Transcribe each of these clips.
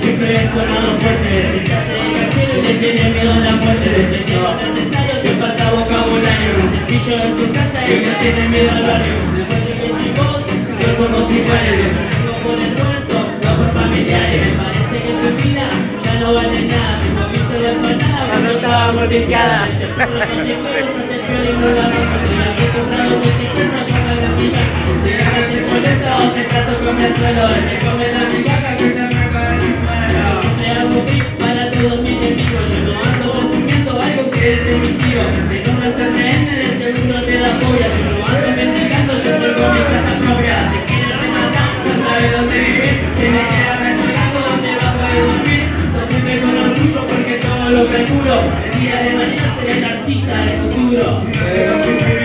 Siempre he sonado fuerte, se hace cachero y le tiene miedo a la muerte. Que era necesario te falta vocabulario. Un sencillo en tu casa y ya tiene miedo al barrio. Después de que chicos, no somos iguales. Vengo por esfuerzo, no por familiares. Parece que tu vida ya no vale nada. Me moviste la empanada cuando estábamos limpiadas. Te trato con el suelo. Me come la migaja que se me cae en el suelo. Me hago para todos mis enemigos. Yo no ando consumiendo algo que es de mi tío. Mi nombre es RN, de seguro te da polla. Yo no ando investigando, yo tengo mi casa propia. Te quiere rematar, no sabe dónde vivir. Que darme llorando dónde va a poder dormir. Yo siempre con orgullo porque todo lo calculo. El día de mañana seré el artista del futuro.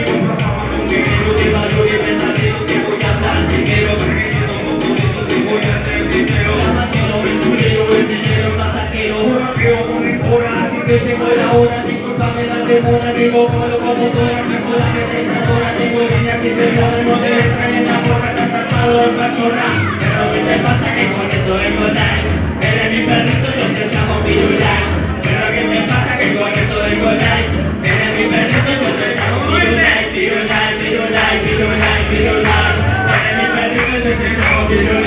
Que llegó la hora, disculpame la demora, digo como locomotora, mejora que te enamora, tengo líneas inferiores, no te entran en la boca, estás armado de cachorra, pero ¿qué te pasa que con esto vengo live? Eres mi perrito, yo te llamo Pirulai, pero ¿qué te pasa que con esto vengo live? Eres mi perrito, yo te llamo Pirulai, Pirulai, Pirulai, Pirulai, Pirulai, eres mi perrito, yo te llamo Pirulai,